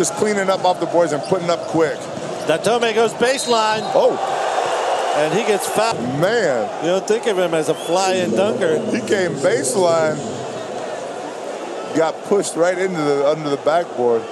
just cleaning up off the boards and putting up quick. Datome goes baseline. Oh. And he gets fouled. Man. You don't think of him as a flying dunker. He came baseline, got pushed right into the under the backboard.